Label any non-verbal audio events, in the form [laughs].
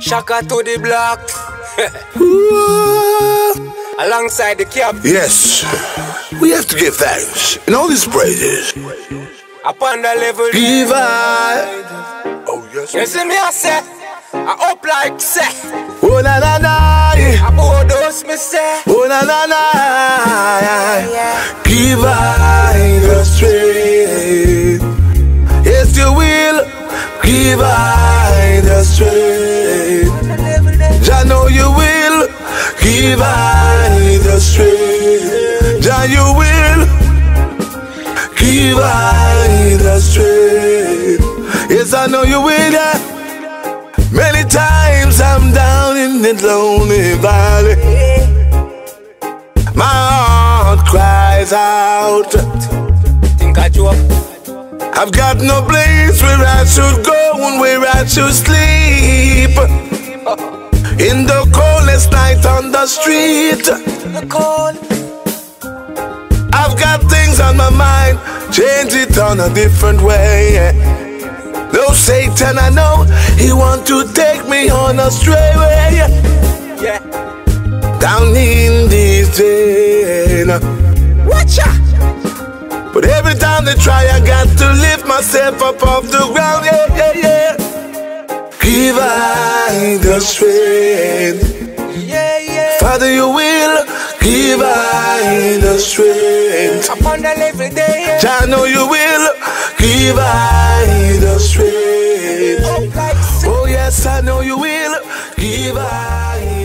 Shaka to the block. [laughs] Alongside the cap. Yes, we have to give thanks in all these praises. Upon the level. Give I. Oh, yes. You see me, I say. I up like say. Oh, na na na. I About those me say. Oh, na na na. Give I the strength. Yes, you will. Give I the strength. I know you will. Give I the strength. Jah, you will. Give I the strength. Yes, I know you will. Yeah. Many times I'm down in the lonely valley. My heart cries out. I've got no place where I should go and where I should sleep. In the coldest night on the street. I've got things on my mind, change it on a different way. No Satan, I know he want to take me on a stray way. But every time they try, I got to lift myself up off the ground. Yeah, yeah, yeah. Give I the strength. Yeah, yeah. Father, you will give I the strength. Upon the level day. Yeah. I know you will give I the strength. Up like say. Oh, yes, I know you will give I.